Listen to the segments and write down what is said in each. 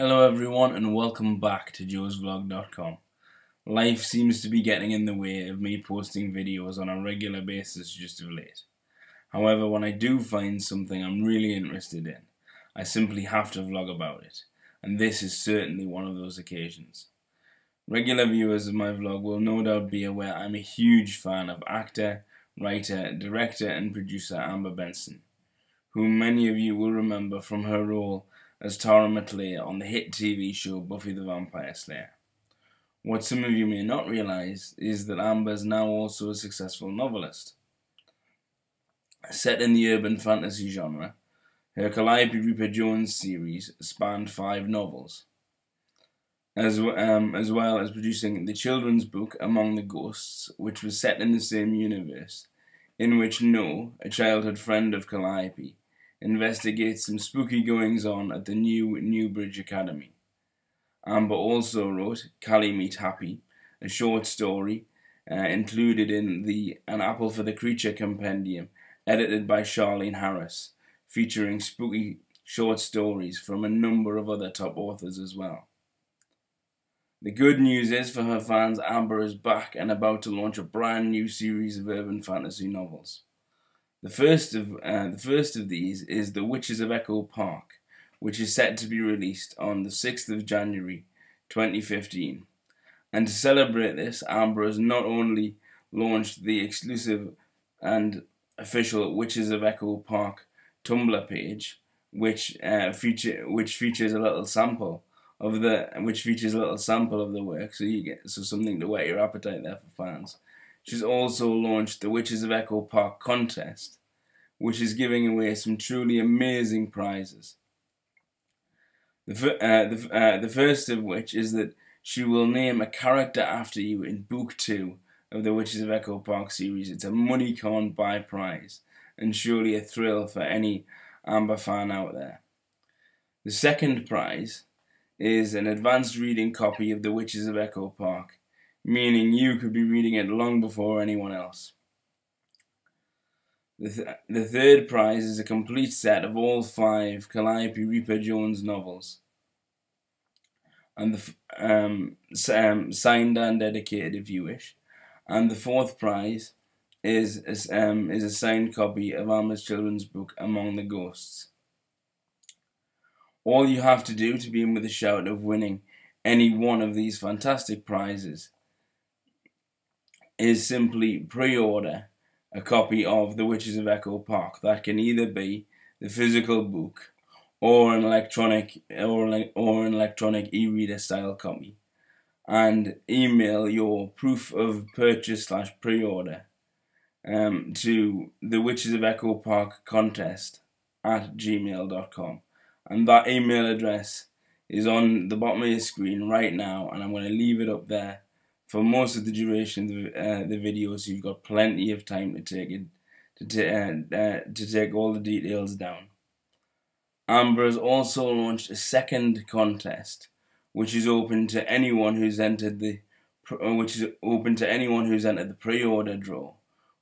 Hello everyone and welcome back to joesvlog.com. Life seems to be getting in the way of me posting videos on a regular basis just of late. However, when I do find something I'm really interested in, I simply have to vlog about it, and this is certainly one of those occasions. Regular viewers of my vlog will no doubt be aware I'm a huge fan of actor, writer, director and producer Amber Benson, whom many of you will remember from her role as Tara Maclay on the hit TV show Buffy the Vampire Slayer. What some of you may not realize is that Amber is now also a successful novelist. Set in the urban fantasy genre, her Calliope Reaper Jones series spanned five novels, as, um, as well as producing the children's book Among the Ghosts, which was set in the same universe, in which No, a childhood friend of Calliope, investigates some spooky goings on at the new Newbridge Academy. Amber also wrote Callie Meet Happy, a short story uh, included in the An Apple for the Creature compendium, edited by Charlaine Harris, featuring spooky short stories from a number of other top authors as well. The good news is for her fans, Amber is back and about to launch a brand new series of urban fantasy novels. The first of uh, the first of these is The Witches of Echo Park, which is set to be released on the 6th of January 2015. And to celebrate this, Amber has not only launched the exclusive and official Witches of Echo Park Tumblr page, which uh, feature which features a little sample of the which features a little sample of the work, so you get so something to whet your appetite there for fans. She's also launched the Witches of Echo Park contest, which is giving away some truly amazing prizes. The, uh, the, uh, the first of which is that she will name a character after you in Book 2 of the Witches of Echo Park series. It's a money can't buy prize, and surely a thrill for any Amber fan out there. The second prize is an advanced reading copy of The Witches of Echo Park meaning you could be reading it long before anyone else. The, th the third prize is a complete set of all five Calliope Reaper Jones novels, and the um, um, signed and dedicated if you wish. And the fourth prize is is, um, is a signed copy of Amber's children's book Among the Ghosts. All you have to do to be in with a shout of winning any one of these fantastic prizes is simply pre-order a copy of The Witches of Echo Park. That can either be the physical book or an electronic or, or an electronic e-reader style copy. And email your proof of purchase slash pre-order um, to the Witches of Echo Park contest at gmail.com and that email address is on the bottom of your screen right now and I'm going to leave it up there for most of the duration of the, uh, the video, so you've got plenty of time to take it to, ta- uh, uh, to take all the details down. Amber has also launched a second contest, which is open to anyone who's entered the uh, which is open to anyone who's entered the pre-order draw,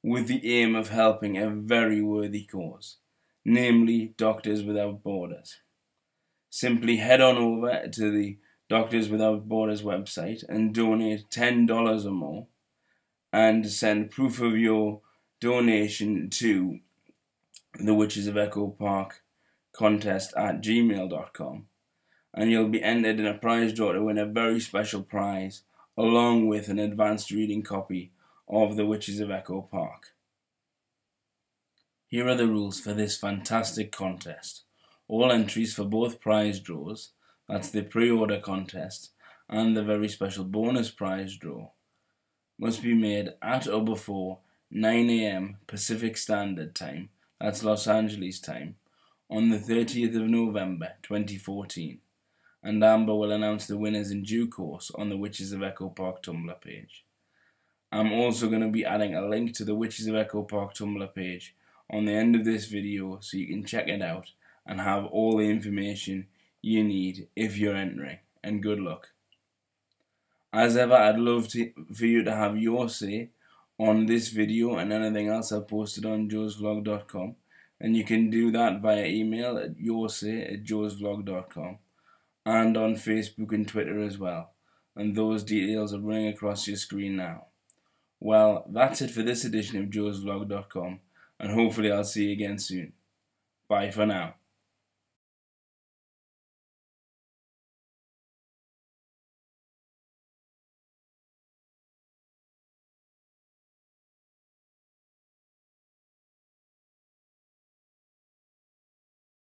with the aim of helping a very worthy cause, namely Doctors Without Borders. Simply head on over to the Doctors Without Borders website and donate $10 or more and send proof of your donation to the Witches of Echo Park contest at gmail.com and you'll be entered in a prize draw to win a very special prize along with an advanced reading copy of The Witches of Echo Park. Here are the rules for this fantastic contest. All entries for both prize draws that's the pre-order contest and the very special bonus prize draw. Must be made at or before 9 a.m. Pacific Standard Time, that's Los Angeles time, on the 30th of November 2014. And Amber will announce the winners in due course on the Witches of Echo Park Tumblr page. I'm also going to be adding a link to the Witches of Echo Park Tumblr page on the end of this video so you can check it out and have all the information you need if you're entering, and good luck. As ever, I'd love to, for you to have your say on this video and anything else I've posted on joesvlog.com, and you can do that via email at yoursay at joesvlog.com. and on Facebook and Twitter as well. And those details are running across your screen now. Well, that's it for this edition of joesvlog.com, and hopefully I'll see you again soon. Bye for now.